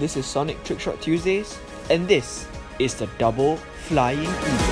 This is Sonic Trickshot Tuesdays, and this is the Double Flying Eagle.